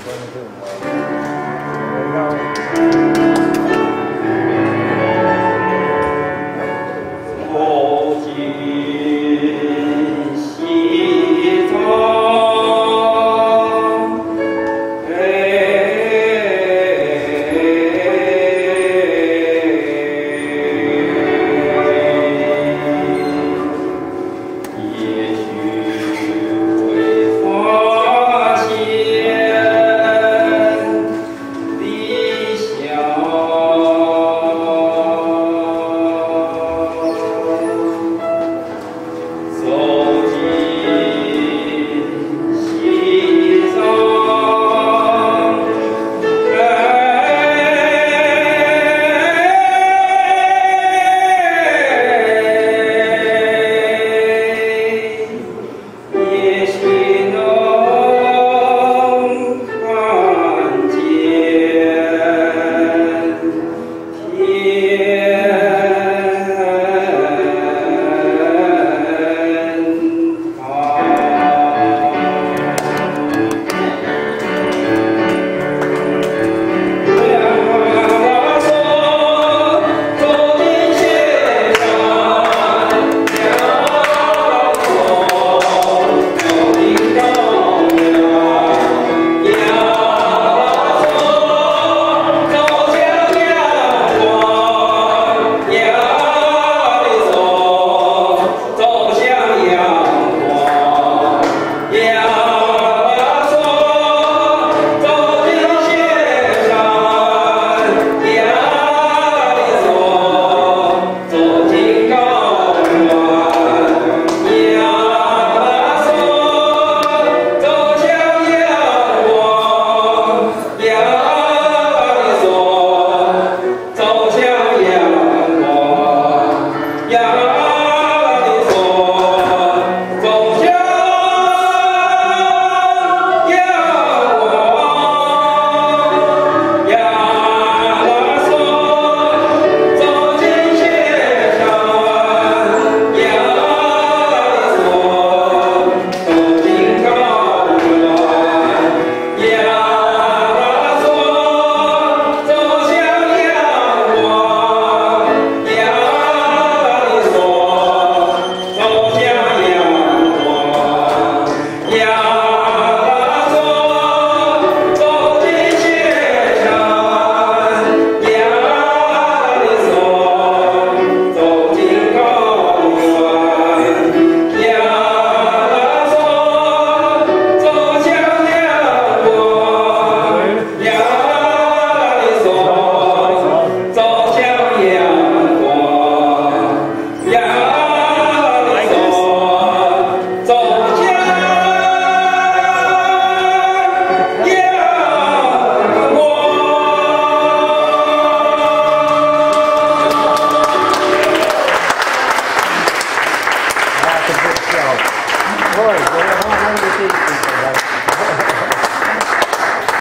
22. There you go. Yeah. すごいこれは本当に出ていだ